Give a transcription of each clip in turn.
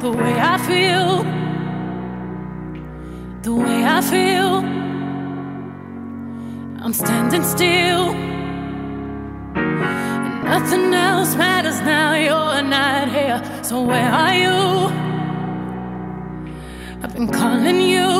the way I feel, the way I feel. I'm standing still, and nothing else matters now. You're not here, so where are you? I've been calling you.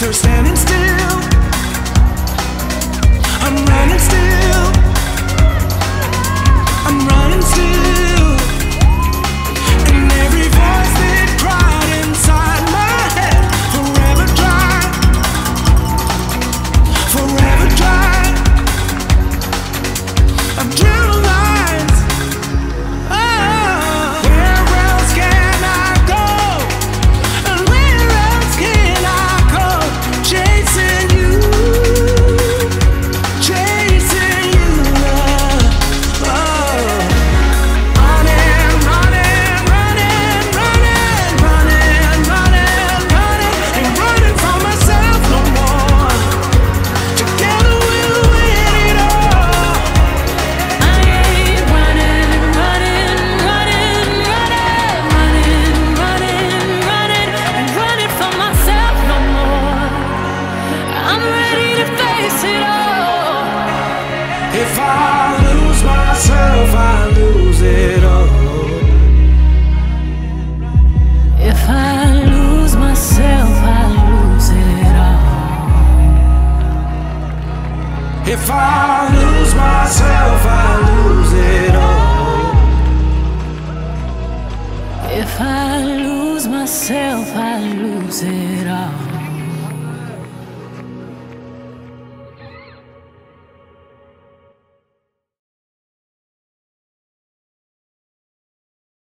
standing still. I'm ready to face it all. If I lose myself, I lose it all. If I lose myself, I lose it all. If I lose myself, I lose it all. If I lose myself, I lose it all.